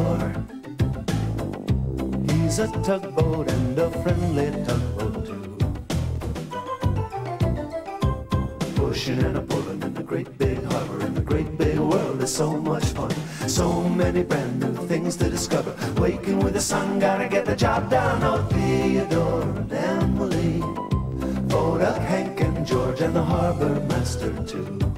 Theodore. He's a tugboat and a friendly tugboat too. Pushing and a pulling in the great big harbor in the great big world is so much fun. So many brand new things to discover. Waking with the sun, gotta get the job done. Oh, Theodore and Emily, Foduck, Hank, and George, and the harbor master too.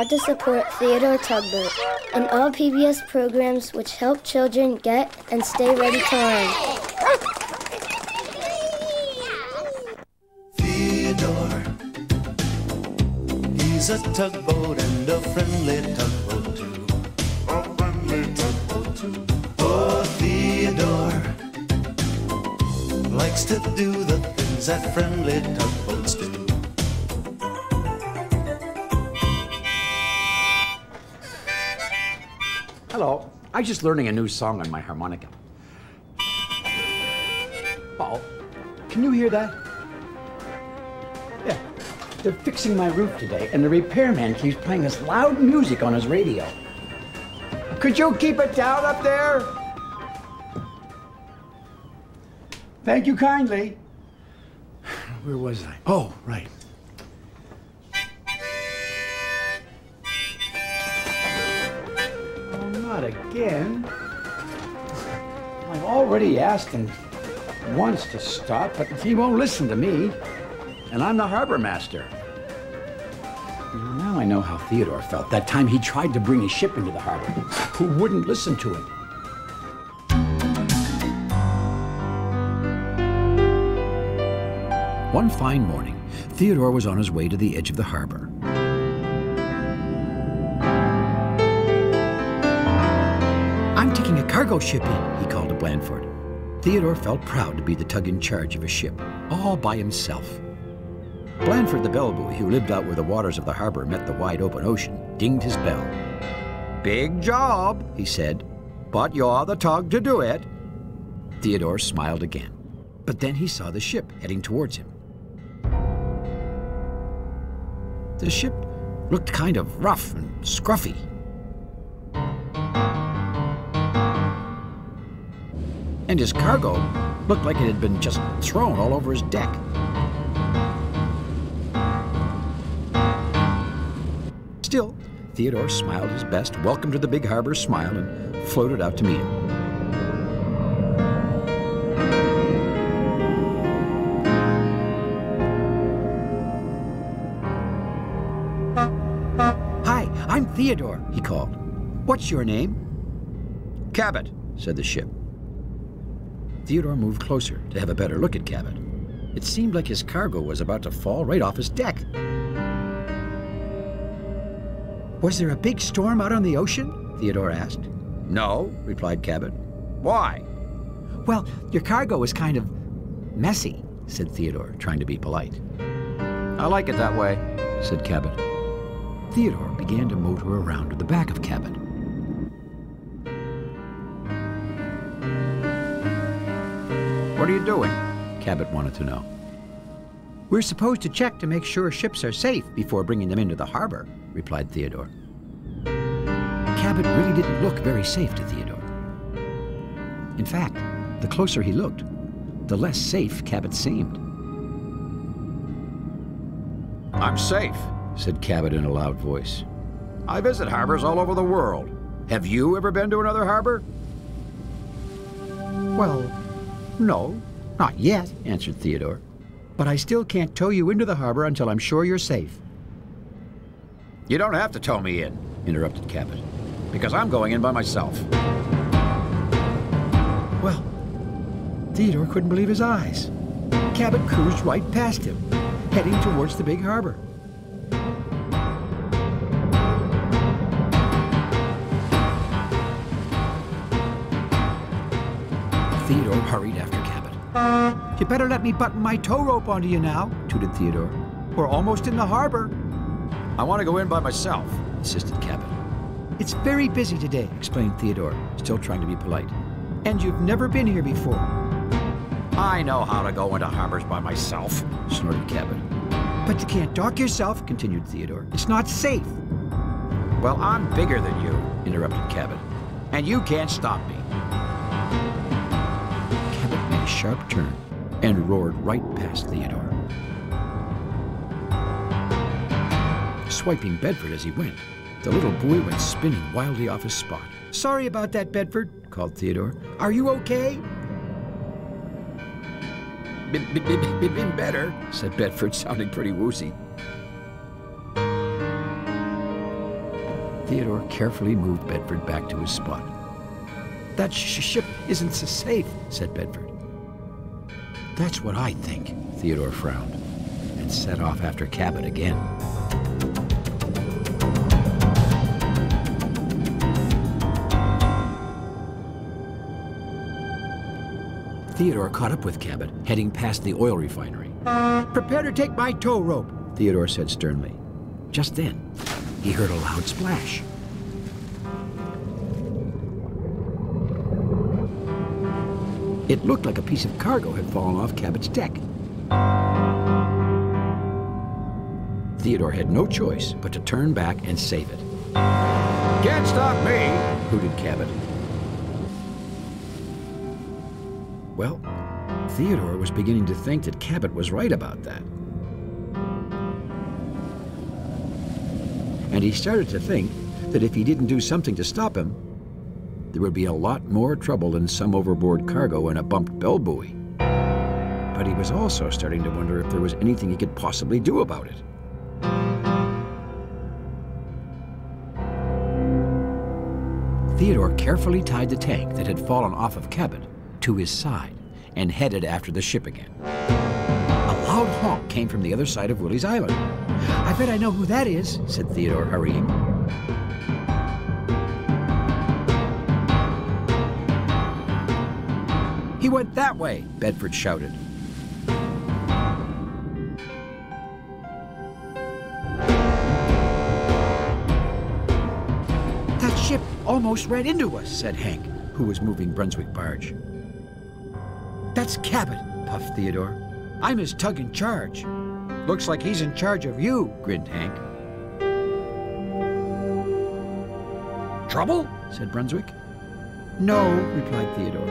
Proud to support Theodore Tugboat and all PBS programs which help children get and stay ready to learn. Theodore. He's a tugboat and a friendly tugboat too. A friendly tugboat too. Oh, Theodore likes to do the things that friendly tugboats do. Hello. I'm just learning a new song on my harmonica. Oh, can you hear that? Yeah. They're fixing my roof today, and the repairman keeps playing this loud music on his radio. Could you keep it down up there? Thank you kindly. Where was I? Oh, right. Already asked him once to stop, but he won't listen to me. And I'm the harbor master. Now I know how Theodore felt that time he tried to bring his ship into the harbor. Who wouldn't listen to him? One fine morning, Theodore was on his way to the edge of the harbor. I'm taking a cargo ship in, he called Bedford. Theodore felt proud to be the tug in charge of a ship, all by himself. Bedford the bell buoy, who lived out where the waters of the harbor met the wide open ocean, dinged his bell. Big job, he said, but you're the tug to do it. Theodore smiled again, but then he saw the ship heading towards him. The ship looked kind of rough and scruffy. And his cargo looked like it had been just thrown all over his deck. Still, Theodore smiled his best welcome to the big harbor smile and floated out to meet him. Hi, I'm Theodore, he called. What's your name? Cabot, said the ship. Theodore moved closer to have a better look at Cabot. It seemed like his cargo was about to fall right off his deck. Was there a big storm out on the ocean? Theodore asked. No, replied Cabot. Why? Well, your cargo was kind of messy, said Theodore, trying to be polite. I like it that way, said Cabot. Theodore began to motor around to the back of Cabot. What are you doing? Cabot wanted to know. We're supposed to check to make sure ships are safe before bringing them into the harbor, replied Theodore. Cabot really didn't look very safe to Theodore. In fact, the closer he looked, the less safe Cabot seemed. I'm safe, said Cabot in a loud voice. I visit harbors all over the world. Have you ever been to another harbor? Well, no, not yet, answered Theodore. But I still can't tow you into the harbor until I'm sure you're safe. You don't have to tow me in, interrupted Cabot, because I'm going in by myself. Well, Theodore couldn't believe his eyes. Cabot cruised right past him, heading towards the big harbor. Hurried after Cabot. You better let me button my tow rope onto you now, tooted Theodore. We're almost in the harbor. I want to go in by myself, insisted Cabot. It's very busy today, explained Theodore, still trying to be polite. And you've never been here before. I know how to go into harbors by myself, snorted Cabot. But you can't dock yourself, continued Theodore. It's not safe. Well, I'm bigger than you, interrupted Cabot. And you can't stop me. Cabot made a sharp turn and roared right past Theodore. Swiping Bedford as he went, the little buoy went spinning wildly off his spot. Sorry about that, Bedford, called Theodore. Are you okay? Been better, said Bedford, sounding pretty woozy. Theodore carefully moved Bedford back to his spot. That sh ship isn't so safe, said Bedford. That's what I think, Theodore frowned, and set off after Cabot again. Theodore caught up with Cabot, heading past the oil refinery. Prepare to take my tow rope, Theodore said sternly. Just then, he heard a loud splash. It looked like a piece of cargo had fallen off Cabot's deck. Theodore had no choice but to turn back and save it. Can't stop me, hooted Cabot. Well, Theodore was beginning to think that Cabot was right about that. And he started to think that if he didn't do something to stop him, there would be a lot more trouble than some overboard cargo and a bumped bell buoy. But he was also starting to wonder if there was anything he could possibly do about it. Theodore carefully tied the tank that had fallen off of Cabot to his side and headed after the ship again. A loud honk came from the other side of Willie's Island. I bet I know who that is, said Theodore, hurrying. He went that way, Bedford shouted. That ship almost ran into us, said Hank, who was moving Brunswick barge. That's Cabot, puffed Theodore. I'm his tug in charge. Looks like he's in charge of you, grinned Hank. Trouble? said Brunswick. No, replied Theodore.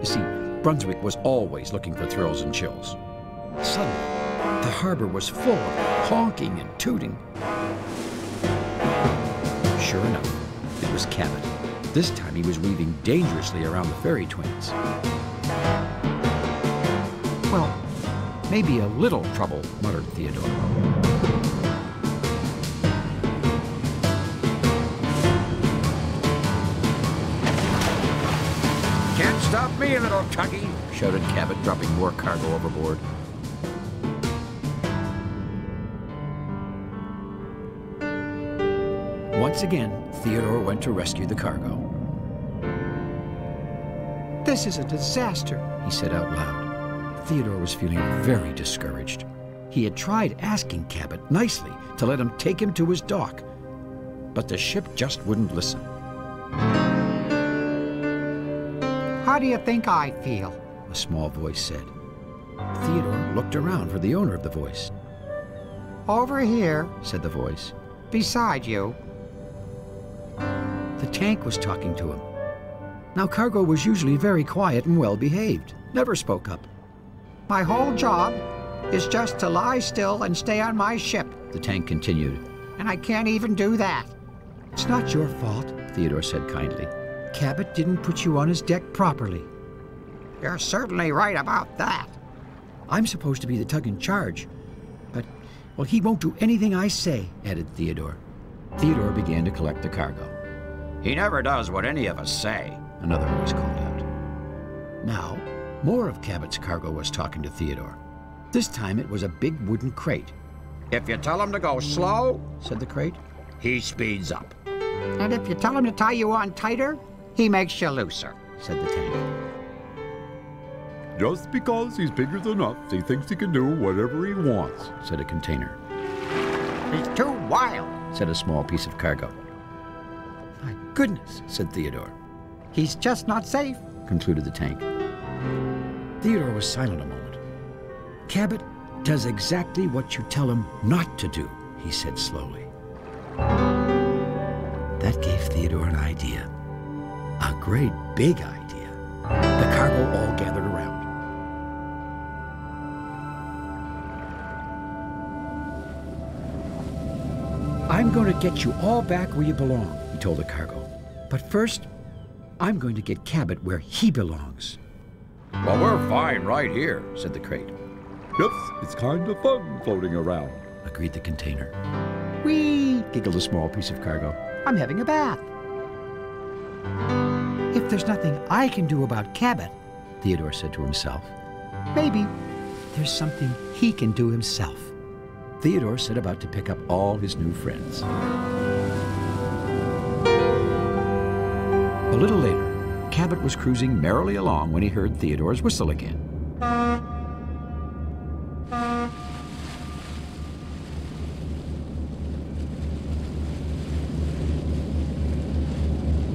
You see, Brunswick was always looking for thrills and chills. Suddenly, the harbor was full of honking and tooting. Sure enough, it was Cabot. This time he was weaving dangerously around the ferry twins. Well, maybe a little trouble, muttered Theodore. Stop me, little tuggy, shouted Cabot, dropping more cargo overboard. Once again, Theodore went to rescue the cargo. This is a disaster, he said out loud. Theodore was feeling very discouraged. He had tried asking Cabot nicely to let him take him to his dock, but the ship just wouldn't listen. How do you think I feel? A small voice said. Theodore looked around for the owner of the voice. Over here, said the voice. Beside you. The tank was talking to him. Now, Cargo was usually very quiet and well behaved, never spoke up. My whole job is just to lie still and stay on my ship, the tank continued. And I can't even do that. It's not your fault, Theodore said kindly. Cabot didn't put you on his deck properly. You're certainly right about that. I'm supposed to be the tug in charge, but, well, he won't do anything I say, added Theodore. Theodore began to collect the cargo. He never does what any of us say, another voice called out. Now, more of Cabot's cargo was talking to Theodore. This time it was a big wooden crate. If you tell him to go slow, said the crate, he speeds up. And if you tell him to tie you on tighter, he makes you looser, said the tank. Just because he's bigger than us, he thinks he can do whatever he wants, said a container. He's too wild, said a small piece of cargo. My goodness, said Theodore. He's just not safe, concluded the tank. Theodore was silent a moment. Cabot does exactly what you tell him not to do, he said slowly. That gave Theodore an idea. A great big idea. The cargo all gathered around. I'm going to get you all back where you belong, he told the cargo. But first, I'm going to get Cabot where he belongs. Well, we're fine right here, said the crate. Yes, it's kind of fun floating around, agreed the container. Whee! giggled a small piece of cargo. I'm having a bath. If there's nothing I can do about Cabot, Theodore said to himself, maybe there's something he can do himself. Theodore set about to pick up all his new friends. A little later, Cabot was cruising merrily along when he heard Theodore's whistle again.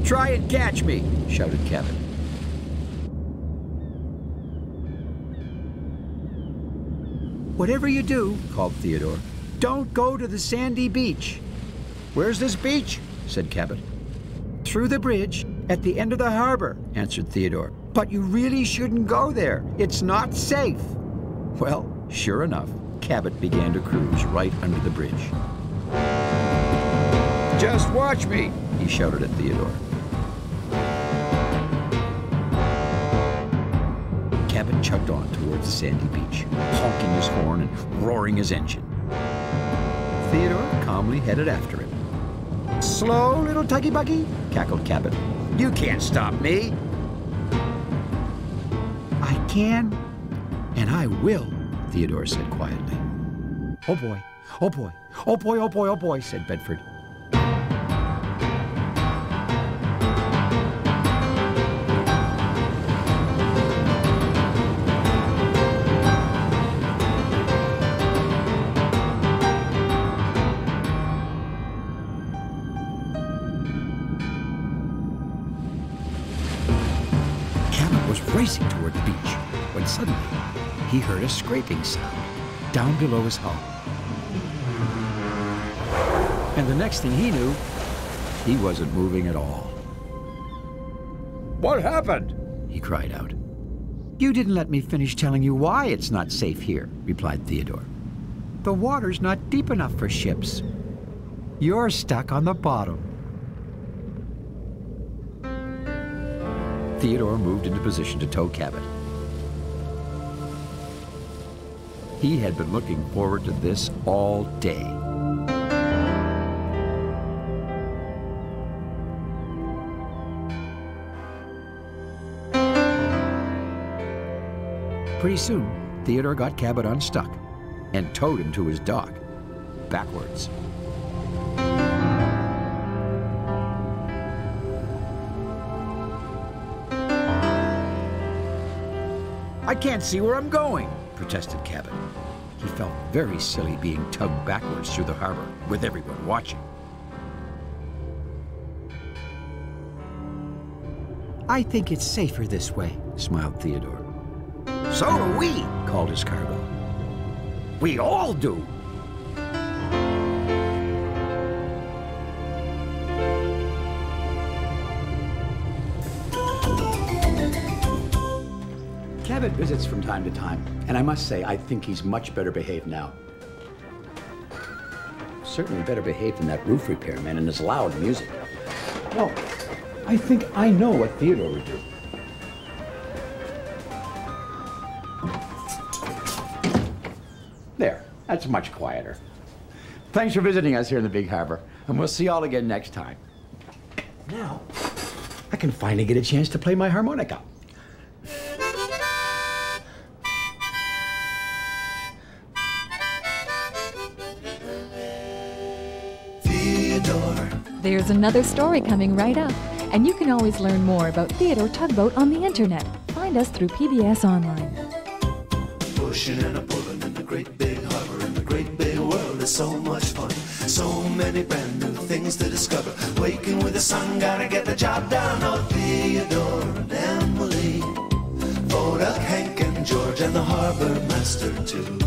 Try and catch me, shouted Cabot. Whatever you do, called Theodore, don't go to the sandy beach. Where's this beach? said Cabot. Through the bridge at the end of the harbor, answered Theodore. But you really shouldn't go there. It's not safe. Well, sure enough, Cabot began to cruise right under the bridge. Just watch me, he shouted at Theodore. Chugged on towards the sandy beach, honking his horn and roaring his engine. Theodore calmly headed after him. Slow, little tuggy buggy, cackled Cabot. You can't stop me. I can. And I will, Theodore said quietly. Oh boy, oh boy, oh boy, oh boy, oh boy, said Bedford. Heard a scraping sound down below his hull. And the next thing he knew, he wasn't moving at all. What happened? He cried out. You didn't let me finish telling you why it's not safe here, replied Theodore. The water's not deep enough for ships. You're stuck on the bottom. Theodore moved into position to tow Cabot. He had been looking forward to this all day. Pretty soon, Theodore got Cabot unstuck and towed him to his dock, backwards. I can't see where I'm going, protested Cabot. He felt very silly being tugged backwards through the harbor with everyone watching. I think it's safer this way, smiled Theodore. So do we, called his cargo. We all do. Visits from time to time, and I must say, I think he's much better behaved now. Certainly better behaved than that roof repairman and his loud music. Well, I think I know what Theodore would do. There, that's much quieter. Thanks for visiting us here in the Big Harbor, and we'll see you all again next time. Now, I can finally get a chance to play my harmonica. There's another story coming right up, and you can always learn more about Theodore Tugboat on the internet. Find us through PBS Online. Pushing and a pulling in the great big harbor in the great big world is so much fun. So many brand new things to discover. Waking with the sun, gotta get the job done. Oh, Theodore and Emily, Foduck, Hank, and George, and the harbor master too.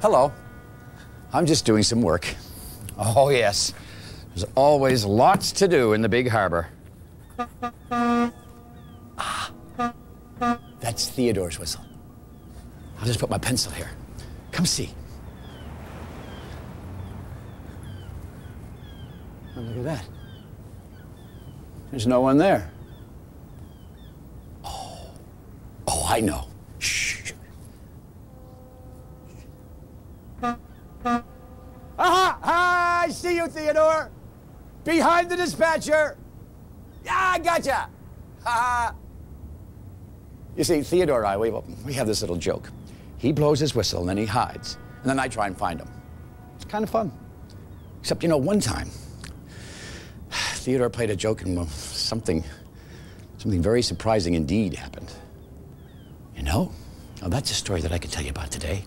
Hello. I'm just doing some work. Oh, yes. There's always lots to do in the big harbor. Ah, that's Theodore's whistle. I'll just put my pencil here. Come see. Oh, look at that. There's no one there. Oh, oh, I know. Shh. Aha! Ah, I see you, Theodore. Behind the dispatcher. Yeah, I gotcha. Ha You see, Theodore and I, we, we have this little joke. He blows his whistle and then he hides. And then I try and find him. It's kind of fun. Except, you know, one time, Theodore played a joke and something, something very surprising indeed happened. You know? Now, that's a story that I can tell you about today.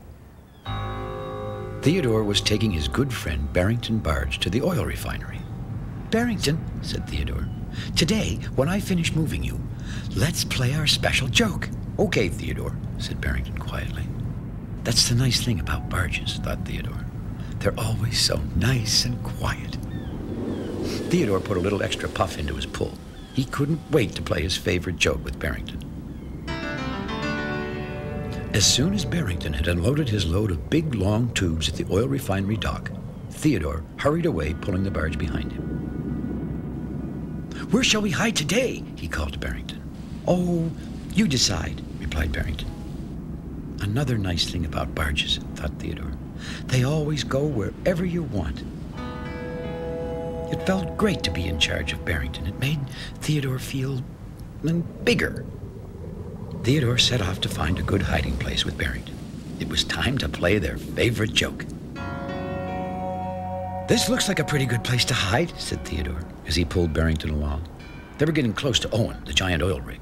Theodore was taking his good friend Barrington Barge to the oil refinery. Barrington, said Theodore, today, when I finish moving you, let's play our special joke. Okay, Theodore, said Barrington quietly. That's the nice thing about barges, thought Theodore. They're always so nice and quiet. Theodore put a little extra puff into his pull. He couldn't wait to play his favorite joke with Barrington. As soon as Barrington had unloaded his load of big, long tubes at the oil refinery dock, Theodore hurried away, pulling the barge behind him. Where shall we hide today? he called to Barrington. Oh, you decide, replied Barrington. Another nice thing about barges, thought Theodore. They always go wherever you want. It felt great to be in charge of Barrington. It made Theodore feel mm, bigger. Theodore set off to find a good hiding place with Barrington. It was time to play their favorite joke. This looks like a pretty good place to hide, said Theodore as he pulled Barrington along. They were getting close to Owen, the giant oil rig.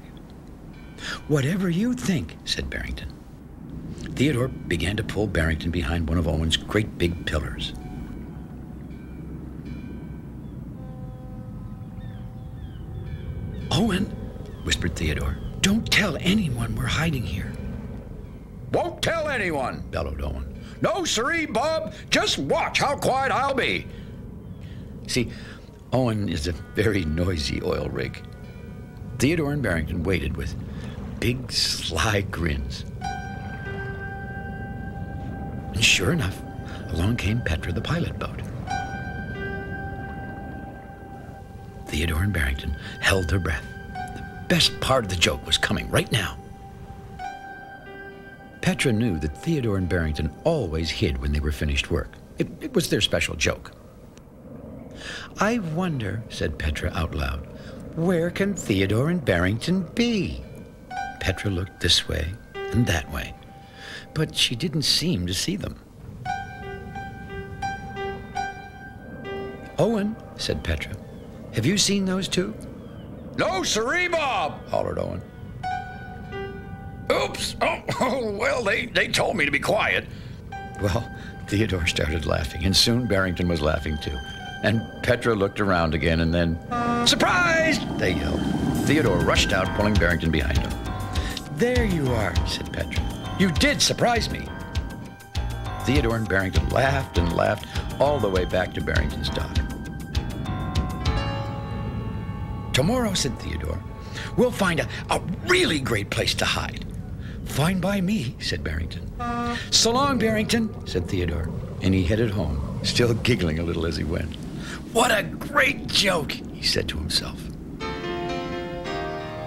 Whatever you think, said Barrington. Theodore began to pull Barrington behind one of Owen's great big pillars. Owen, whispered Theodore, don't tell anyone we're hiding here. Won't tell anyone, bellowed Owen. No, siree, Bob. Just watch how quiet I'll be. See, Owen is a very noisy oil rig. Theodore and Barrington waited with big, sly grins. And sure enough, along came Petra, the pilot boat. Theodore and Barrington held their breath best part of the joke was coming right now. Petra knew that Theodore and Barrington always hid when they were finished work. It, it, was their special joke. I wonder, said Petra out loud, where can Theodore and Barrington be? Petra looked this way and that way, but she didn't seem to see them. Owen, said Petra, have you seen those two? No, siree, Bob, hollered Owen. Oops. Oh, oh, well, they, they told me to be quiet. Well, Theodore started laughing, and soon Barrington was laughing too. And Petra looked around again, and then, Surprised! They yelled. Theodore rushed out, pulling Barrington behind him. There you are, said Petra. You did surprise me. Theodore and Barrington laughed and laughed all the way back to Barrington's dock. Tomorrow, said Theodore, we'll find a, a really great place to hide. Fine by me, said Barrington. So long, Barrington, said Theodore, and he headed home, still giggling a little as he went. What a great joke, he said to himself.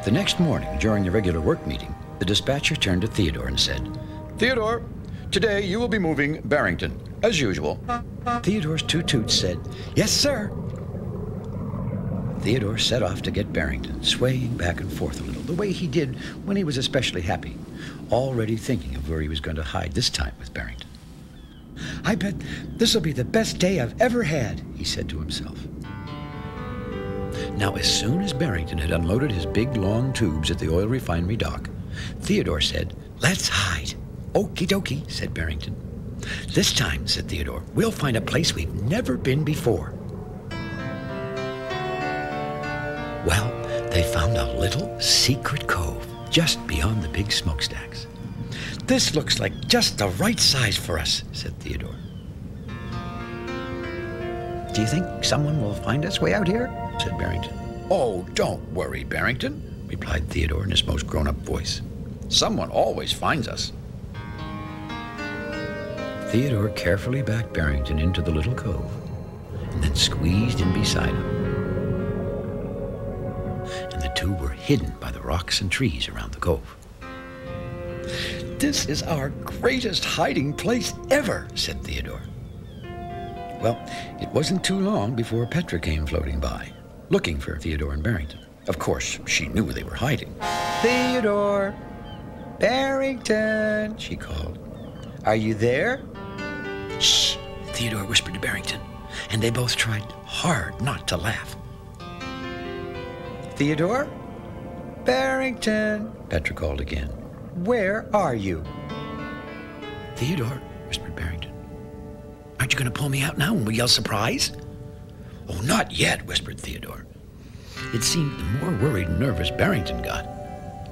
The next morning, during the regular work meeting, the dispatcher turned to Theodore and said, Theodore, today you will be moving Barrington, as usual. Theodore's two toots said, Yes, sir. Theodore set off to get Barrington, swaying back and forth a little, the way he did when he was especially happy, already thinking of where he was going to hide this time with Barrington. I bet this'll be the best day I've ever had, he said to himself. Now, as soon as Barrington had unloaded his big long tubes at the oil refinery dock, Theodore said, Let's hide. Okie dokie, said Barrington. This time, said Theodore, we'll find a place we've never been before. Well, they found a little secret cove just beyond the big smokestacks. This looks like just the right size for us, said Theodore. Do you think someone will find us way out here? said Barrington. Oh, don't worry, Barrington, replied Theodore in his most grown up voice. Someone always finds us. Theodore carefully backed Barrington into the little cove and then squeezed in beside him. Hidden by the rocks and trees around the cove. This is our greatest hiding place ever, said Theodore. Well, it wasn't too long before Petra came floating by, looking for Theodore and Barrington. Of course, she knew they were hiding. Theodore! Barrington! she called. Are you there? Shh! Theodore whispered to Barrington, and they both tried hard not to laugh. Theodore? Barrington! Petra called again. Where are you? Theodore, whispered Barrington. Aren't you going to pull me out now when we yell surprise? Oh, not yet, whispered Theodore. It seemed the more worried and nervous Barrington got,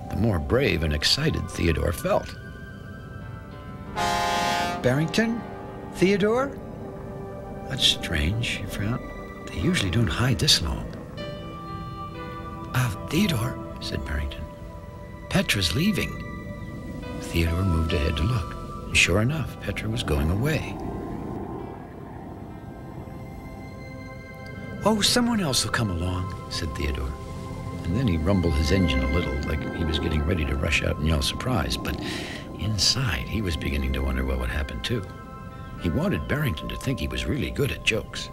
the more brave and excited Theodore felt. Barrington? Theodore? That's strange, she frowned. They usually don't hide this long. Ah, uh, Theodore, said Barrington. Petra's leaving. Theodore moved ahead to look. Sure enough, Petra was going away. Oh, someone else will come along, said Theodore. And then he rumbled his engine a little, like he was getting ready to rush out and yell surprise. But inside, he was beginning to wonder what would happen, too. He wanted Barrington to think he was really good at jokes.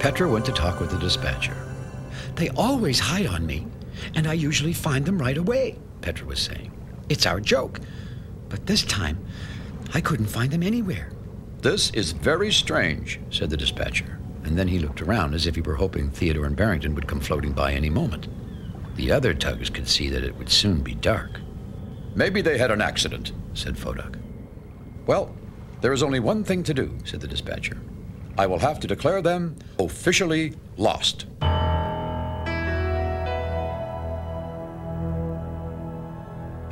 Petra went to talk with the dispatcher. They always hide on me, and I usually find them right away, Petra was saying. It's our joke. But this time, I couldn't find them anywhere. This is very strange, said the dispatcher, and then he looked around as if he were hoping Theodore and Barrington would come floating by any moment. The other tugs could see that it would soon be dark. Maybe they had an accident, said Foduck. Well, there is only one thing to do, said the dispatcher. I will have to declare them officially lost.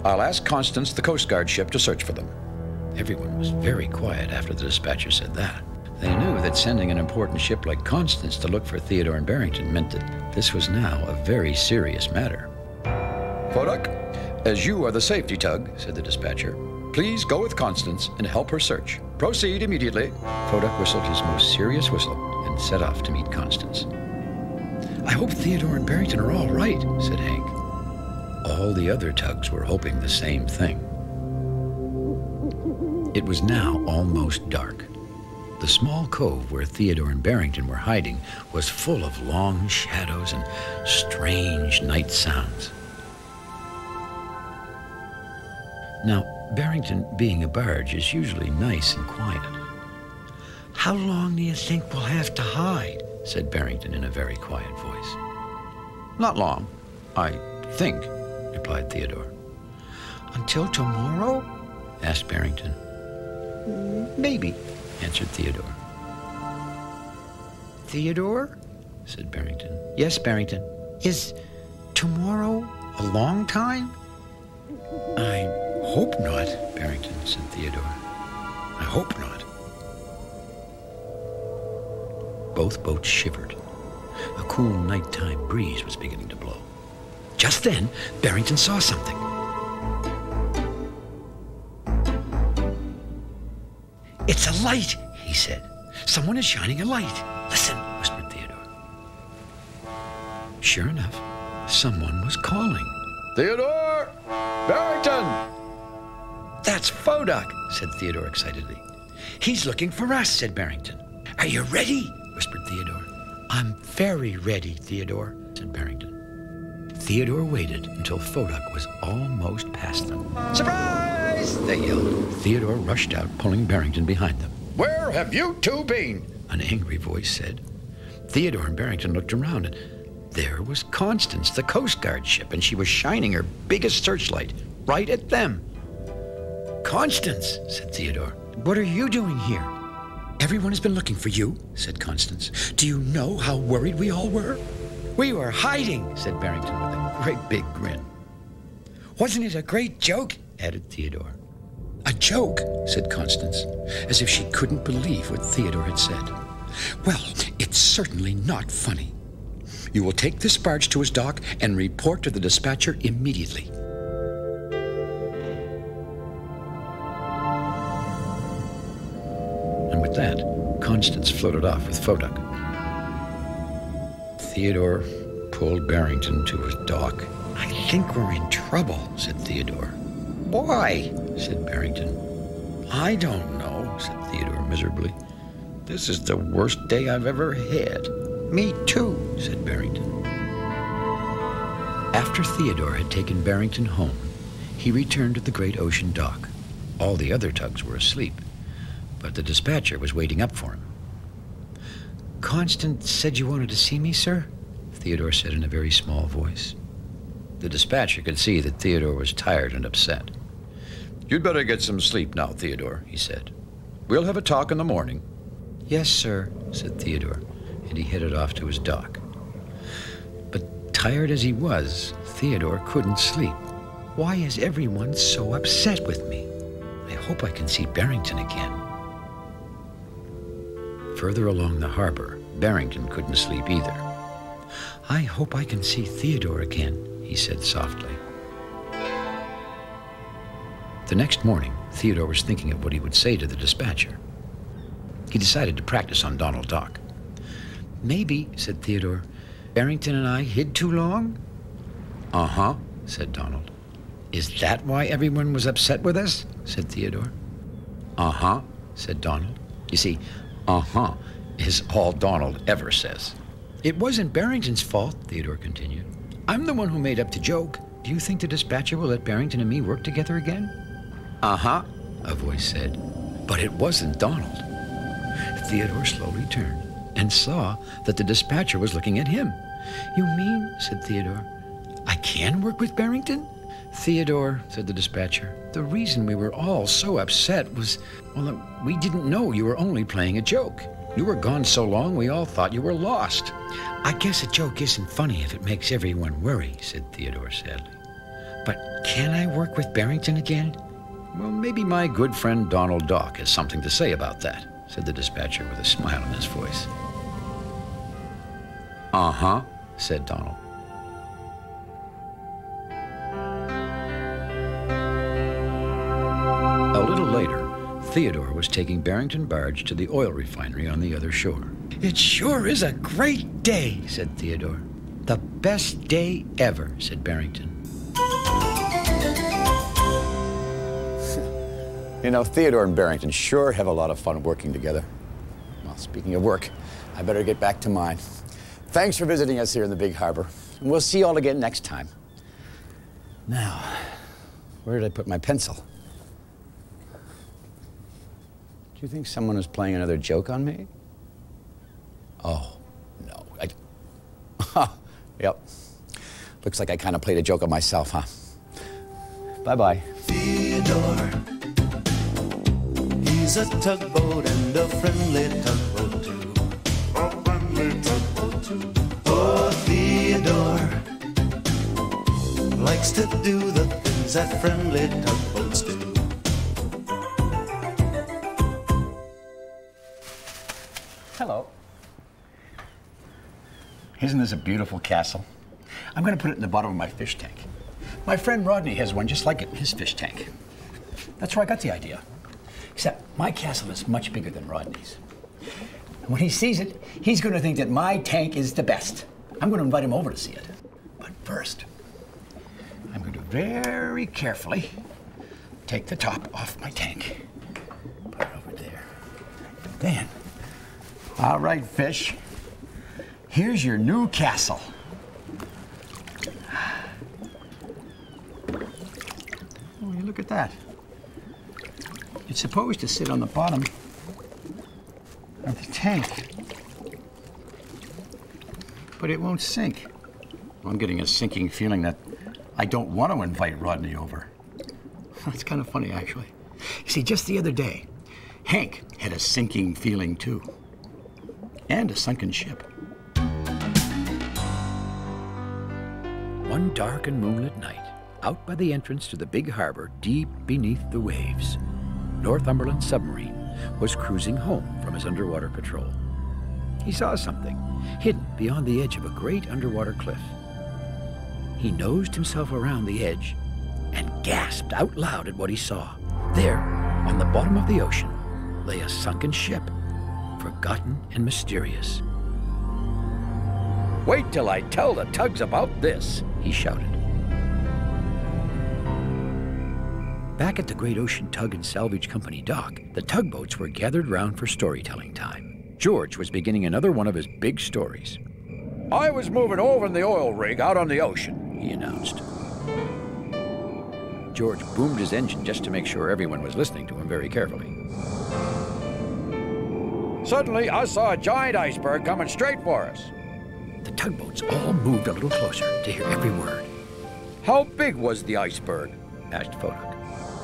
I'll ask Constance, the Coast Guard ship, to search for them. Everyone was very quiet after the dispatcher said that. They knew that sending an important ship like Constance to look for Theodore and Barrington meant that this was now a very serious matter. Foduck, as you are the safety tug, said the dispatcher, please go with Constance and help her search. Proceed immediately. Foduck whistled his most serious whistle and set off to meet Constance. I hope Theodore and Barrington are all right, said Hank. All the other tugs were hoping the same thing. It was now almost dark. The small cove where Theodore and Barrington were hiding was full of long shadows and strange night sounds. Now, Barrington, being a barge, is usually nice and quiet. How long do you think we'll have to hide? said Barrington in a very quiet voice. Not long, I think, replied Theodore. Until tomorrow? asked Barrington. Mm-hmm. Maybe, answered Theodore. Theodore? said Barrington. Yes, Barrington. Is tomorrow a long time? I hope not, Barrington, said Theodore. I hope not. Both boats shivered. A cool nighttime breeze was beginning to blow. Just then, Barrington saw something. It's a light, he said. Someone is shining a light. Listen, whispered Theodore. Sure enough, someone was calling. Theodore! Barrington! That's Foduck, said Theodore excitedly. He's looking for us, said Barrington. Are you ready? whispered Theodore. I'm very ready, Theodore, said Barrington. Theodore waited until Foduck was almost past them. Surprise! They yelled. Theodore rushed out, pulling Barrington behind them. Where have you two been? An angry voice said. Theodore and Barrington looked around, and there was Constance, the Coast Guard ship, and she was shining her biggest searchlight right at them. Constance, said Theodore, what are you doing here? Everyone has been looking for you, said Constance. Do you know how worried we all were? We were hiding, said Barrington with a great big grin. Wasn't it a great joke? added Theodore. A joke, said Constance, as if she couldn't believe what Theodore had said. Well, it's certainly not funny. You will take this barge to his dock and report to the dispatcher immediately. And with that, Constance floated off with Foduck. Theodore pulled Barrington to his dock. I think we're in trouble, said Theodore. Why? said Barrington. I don't know, said Theodore miserably. This is the worst day I've ever had. Me too, said Barrington. After Theodore had taken Barrington home, he returned to the great ocean dock. All the other tugs were asleep, but the dispatcher was waiting up for him. Constance said you wanted to see me, sir? Theodore said in a very small voice. The dispatcher could see that Theodore was tired and upset. You'd better get some sleep now, Theodore, he said. We'll have a talk in the morning. Yes, sir, said Theodore, and he headed off to his dock. But tired as he was, Theodore couldn't sleep. Why is everyone so upset with me? I hope I can see Barrington again. Further along the harbor, Barrington couldn't sleep either. I hope I can see Theodore again, he said softly. The next morning, Theodore was thinking of what he would say to the dispatcher. He decided to practice on Donald Dock. Maybe, said Theodore, Barrington and I hid too long? Uh huh, said Donald. Is that why everyone was upset with us? said Theodore. Uh huh, said Donald. You see, uh huh is all Donald ever says. It wasn't Barrington's fault, Theodore continued. I'm the one who made up the joke. Do you think the dispatcher will let Barrington and me work together again? Uh huh, a voice said. But it wasn't Donald. Theodore slowly turned and saw that the dispatcher was looking at him. You mean, said Theodore, I can work with Barrington? Theodore, said the dispatcher, the reason we were all so upset was, well, we didn't know you were only playing a joke. You were gone so long we all thought you were lost. I guess a joke isn't funny if it makes everyone worry, said Theodore sadly. But can I work with Barrington again? Well, maybe my good friend Donald Dock has something to say about that, said the dispatcher with a smile in his voice. Uh huh, said Donald. Little later, Theodore was taking Barrington Barge to the oil refinery on the other shore. It sure is a great day, said Theodore. The best day ever, said Barrington. You know, Theodore and Barrington sure have a lot of fun working together. Well, speaking of work, I better get back to mine. Thanks for visiting us here in the Big Harbor. And we'll see you all again next time. Now, where did I put my pencil? Do you think someone is playing another joke on me? Oh, no. I... yep. Looks like I kind of played a joke on myself, huh? Bye bye. Theodore. He's a tugboat and a friendly tugboat too. A friendly tugboat too. Oh, Theodore likes to do the things that friendly tugboats Isn't this a beautiful castle? I'm going to put it in the bottom of my fish tank. My friend Rodney has one just like it in his fish tank. That's where I got the idea. Except my castle is much bigger than Rodney's. And when he sees it, he's going to think that my tank is the best. I'm going to invite him over to see it. But first, I'm going to very carefully take the top off my tank. Put it over there. Then, all right, fish. Here's your new castle. Oh, you look at that. It's supposed to sit on the bottom of the tank. but it won't sink. I'm getting a sinking feeling that I don't want to invite Rodney over. That's kind of funny, actually. You see, just the other day, Hank had a sinking feeling, too. And a sunken ship. One dark and moonlit night, out by the entrance to the big harbor deep beneath the waves, Northumberland submarine was cruising home from his underwater patrol. He saw something hidden beyond the edge of a great underwater cliff. He nosed himself around the edge and gasped out loud at what he saw. There, on the bottom of the ocean, lay a sunken ship, forgotten and mysterious. Wait till I tell the tugs about this, he shouted. Back at the Great Ocean Tug and Salvage Company dock, the tugboats were gathered round for storytelling time. George was beginning another one of his big stories. I was moving over in the oil rig out on the ocean, he announced. George boomed his engine just to make sure everyone was listening to him very carefully. Suddenly, I saw a giant iceberg coming straight for us. The tugboats all moved a little closer to hear every word. How big was the iceberg? asked Foduck.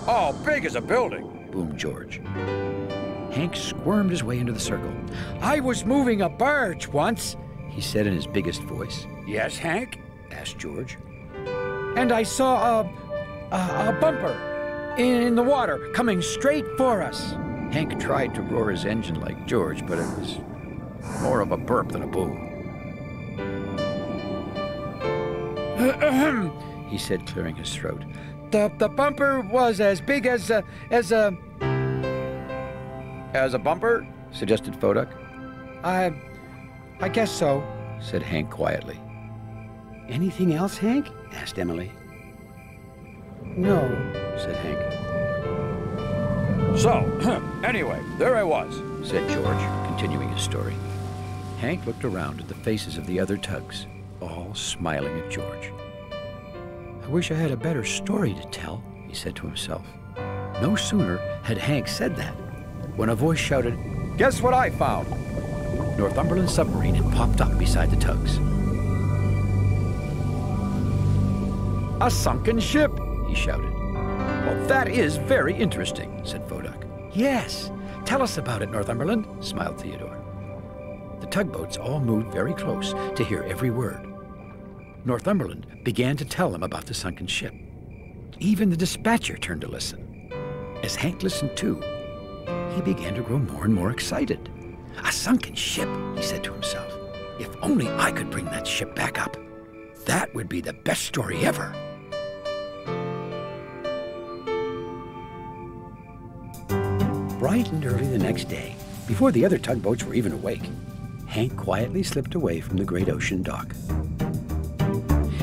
Oh, big as a building, boomed George. Hank squirmed his way into the circle. I was moving a barge once, he said in his biggest voice. Yes, Hank? asked George. And I saw a, a, a bumper in the water coming straight for us. Hank tried to roar his engine like George, but it was more of a burp than a boom. he said, clearing his throat. The, the bumper was as big as a, as a... As a bumper? suggested Foduck. I... I guess so, said Hank quietly. Anything else, Hank? asked Emily. No, said Hank. So, anyway, there I was, said George, continuing his story. Hank looked around at the faces of the other tugs, all smiling at George. I wish I had a better story to tell, he said to himself. No sooner had Hank said that when a voice shouted, Guess what I found? Northumberland submarine had popped up beside the tugs. A sunken ship, he shouted. Well, that is very interesting, said Foduck. Yes, tell us about it, Northumberland, smiled Theodore. The tugboats all moved very close to hear every word. Northumberland began to tell him about the sunken ship. Even the dispatcher turned to listen. As Hank listened too, he began to grow more and more excited. A sunken ship, he said to himself. If only I could bring that ship back up. That would be the best story ever. Bright and early the next day, before the other tugboats were even awake, Hank quietly slipped away from the great ocean dock.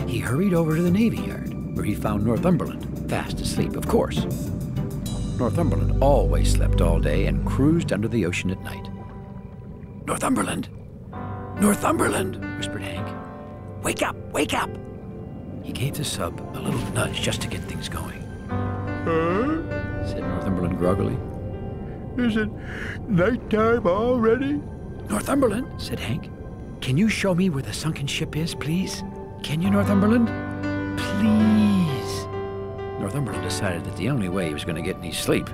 He hurried over to the Navy Yard, where he found Northumberland, fast asleep, of course. Northumberland always slept all day and cruised under the ocean at night. Northumberland! Northumberland! whispered Hank. Wake up! Wake up! He gave the sub a little nudge just to get things going. Huh? said Northumberland groggily. Is it nighttime already? Northumberland, said Hank. Can you show me where the sunken ship is, please? Can you, Northumberland? Please. Northumberland decided that the only way he was going to get any sleep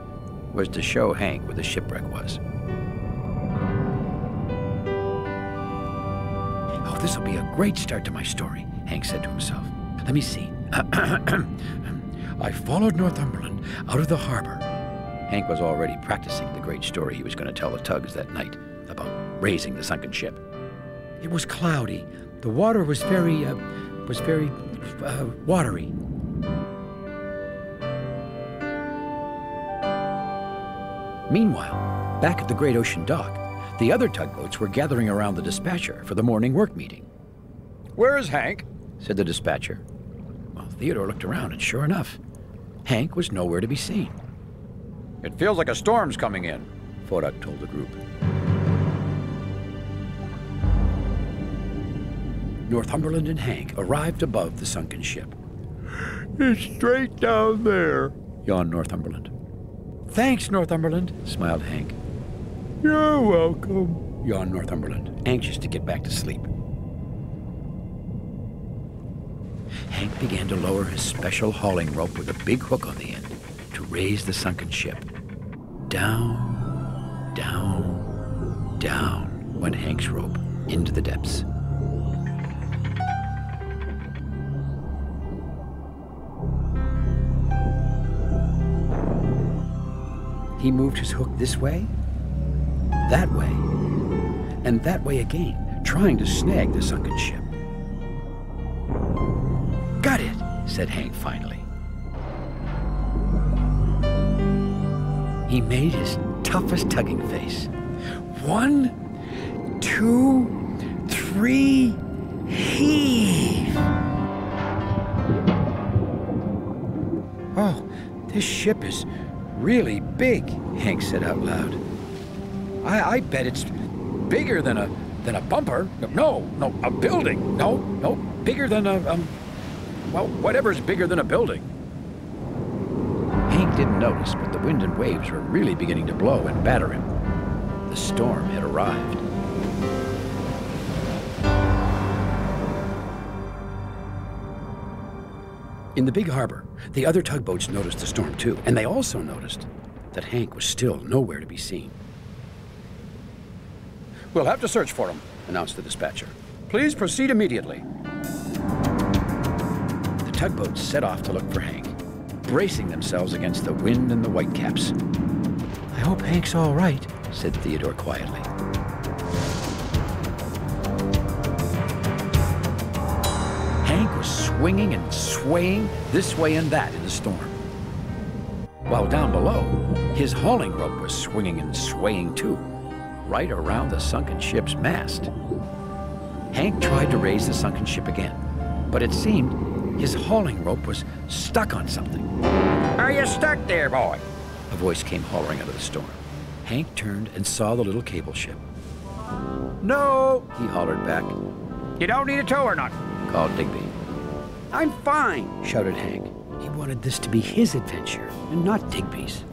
was to show Hank where the shipwreck was. Oh, this will be a great start to my story, Hank said to himself. Let me see. I followed Northumberland out of the harbor. Hank was already practicing the great story he was going to tell the tugs that night about raising the sunken ship. It was cloudy. The water was very, uh, was very uh, watery. Meanwhile, back at the Great Ocean Dock, the other tugboats were gathering around the dispatcher for the morning work meeting. Where is Hank? said the dispatcher. Well, Theodore looked around, and sure enough, Hank was nowhere to be seen. It feels like a storm's coming in, Foduck told the group. Northumberland and Hank arrived above the sunken ship. It's straight down there, yawned Northumberland. Thanks, Northumberland, smiled Hank. You're welcome, yawned Northumberland, anxious to get back to sleep. Hank began to lower his special hauling rope with a big hook on the end to raise the sunken ship. Down, down, down went Hank's rope into the depths. He moved his hook this way, that way, and that way again, trying to snag the sunken ship. Got it, said Hank finally. He made his toughest tugging face. One, two, three, heave! Oh, this ship is really big, Hank said out loud. I, I bet it's bigger than a than a bumper. No, no, a building. No, no, bigger than a um, well, whatever's bigger than a building. Hank didn't notice, but the wind and waves were really beginning to blow and batter him. The storm had arrived. In the big harbor, the other tugboats noticed the storm too, and they also noticed that Hank was still nowhere to be seen. We'll have to search for him, announced the dispatcher. Please proceed immediately. The tugboats set off to look for Hank, bracing themselves against the wind and the whitecaps. I hope Hank's all right, said Theodore quietly. Hank was swinging and swaying this way and that in the storm. While down below, his hauling rope was swinging and swaying too, right around the sunken ship's mast. Hank tried to raise the sunken ship again, but it seemed his hauling rope was stuck on something. Are you stuck there, boy? A voice came hollering out of the storm. Hank turned and saw the little cable ship. No, he hollered back. You don't need a tow or not, called Digby. I'm fine, shouted Hank. He wanted this to be his adventure and not Digby's.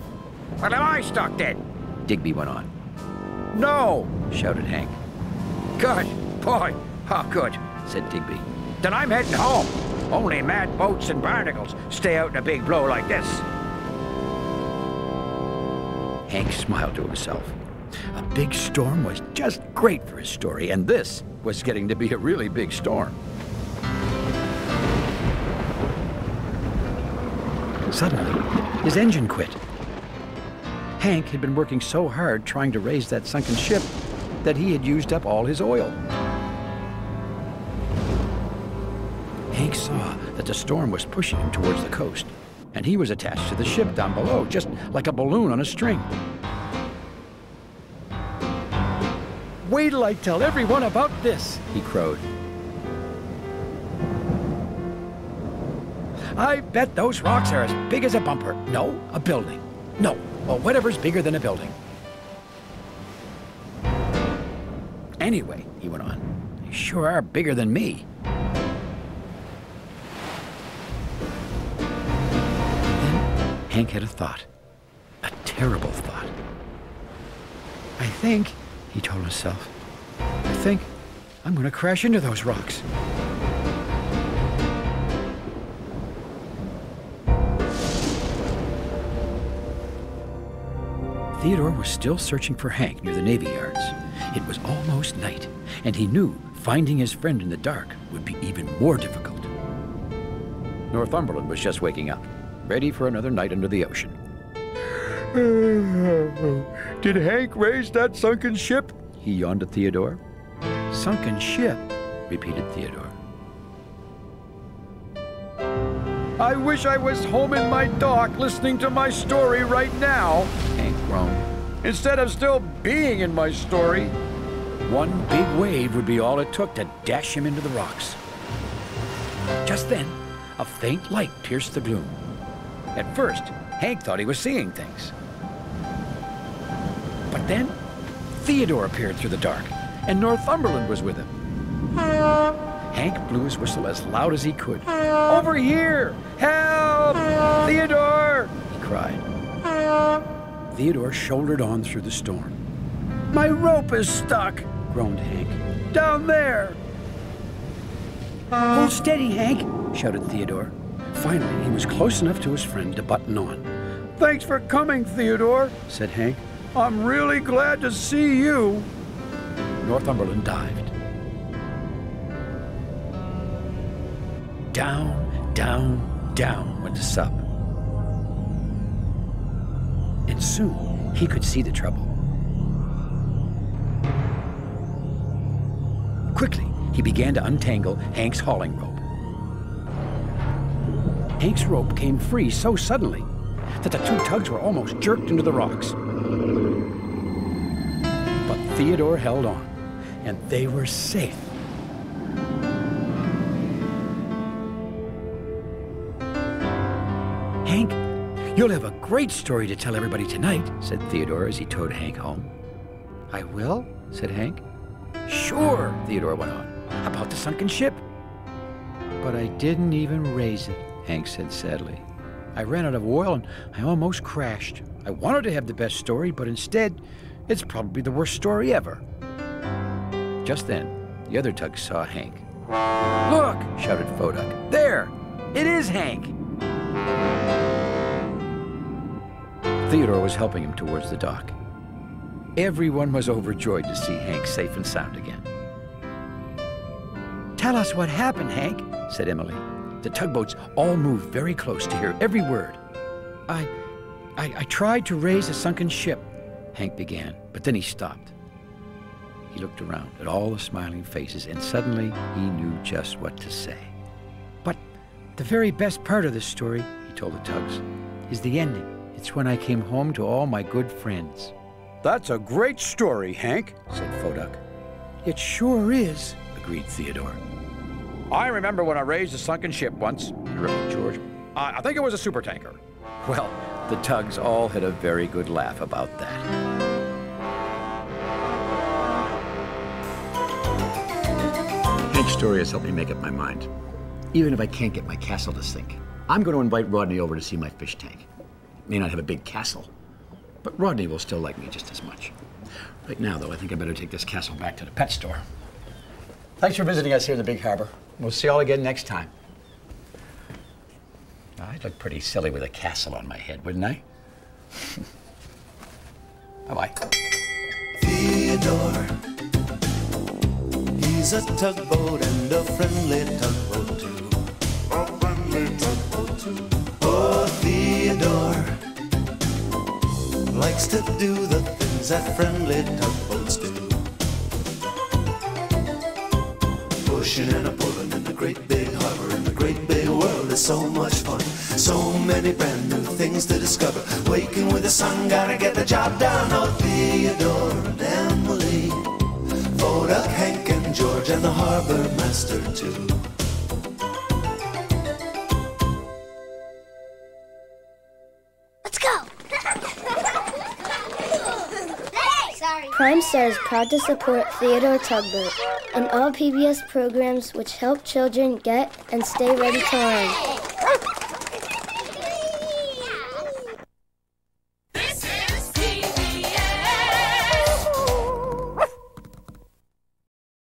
Well, am I stuck then? Digby went on. No, shouted Hank. Good, boy. Oh, good, said Digby. Then I'm heading home. Only mad boats and barnacles stay out in a big blow like this. Hank smiled to himself. A big storm was just great for his story, and this was getting to be a really big storm. Suddenly, his engine quit. Hank had been working so hard trying to raise that sunken ship that he had used up all his oil. Hank saw that the storm was pushing him towards the coast, and he was attached to the ship down below, just like a balloon on a string. Wait till I tell everyone about this, he crowed. I bet those rocks are as big as a bumper. No, a building. No, well, whatever's bigger than a building. Anyway, he went on, they sure are bigger than me. Then Hank had a thought, a terrible thought. I think, he told himself, I think I'm going to crash into those rocks. Theodore was still searching for Hank near the Navy Yards. It was almost night, and he knew finding his friend in the dark would be even more difficult. Northumberland was just waking up, ready for another night under the ocean. Did Hank raise that sunken ship? He yawned at Theodore. Sunken ship, repeated Theodore. I wish I was home in my dock listening to my story right now, Instead of still being in my story. One big wave would be all it took to dash him into the rocks. Just then, a faint light pierced the gloom. At first, Hank thought he was seeing things. But then, Theodore appeared through the dark, and Northumberland was with him. Hank blew his whistle as loud as he could. Over here! Help! Theodore! he cried. Theodore shouldered on through the storm. My rope is stuck, groaned Hank. Down there! Hold steady, Hank, shouted Theodore. Finally, he was close enough to his friend to button on. Thanks for coming, Theodore, said Hank. I'm really glad to see you. Northumberland dived. Down, down, down went the sub. Soon he could see the trouble. Quickly, he began to untangle Hank's hauling rope. Hank's rope came free so suddenly that the two tugs were almost jerked into the rocks. But Theodore held on, and they were safe. You'll have a great story to tell everybody tonight, said Theodore as he towed Hank home. I will, said Hank. Sure, Theodore went on. About the sunken ship. But I didn't even raise it, Hank said sadly. I ran out of oil and I almost crashed. I wanted to have the best story, but instead, it's probably the worst story ever. Just then, the other tug saw Hank. Look, shouted Foduck. There! It is Hank! Theodore was helping him towards the dock. Everyone was overjoyed to see Hank safe and sound again. Tell us what happened, Hank, said Emily. The tugboats all moved very close to hear every word. I, I, I tried to raise a sunken ship, Hank began, but then he stopped. He looked around at all the smiling faces, and suddenly he knew just what to say. But the very best part of this story, he told the tugs, is the ending. It's when I came home to all my good friends. That's a great story, Hank, said Foduck. It sure is, agreed Theodore. I remember when I raised a sunken ship once, interrupted George. I, I think it was a supertanker. Well, the tugs all had a very good laugh about that. Hank's story has helped me make up my mind. Even if I can't get my castle to sink, I'm going to invite Rodney over to see my fish tank. May not have a big castle, but Rodney will still like me just as much. Right now, though, I think I better take this castle back to the pet store. Thanks for visiting us here in the Big Harbor. We'll see you all again next time. I'd look pretty silly with a castle on my head, wouldn't I? Bye-bye. Theodore. He's a tugboat and a friendly tugboat too. A friendly tugboat too. Oh, Theodore likes to do the things that friendly tugboats do. Pushing and a pulling in the great big harbor in the great big world is so much fun. So many brand new things to discover. Waking with the sun, gotta get the job done. Oh, Theodore and Emily, Foduck, Hank, and George, and the harbor master too. Star is proud to support Theodore Tugboat and all PBS programs which help children get and stay ready to learn.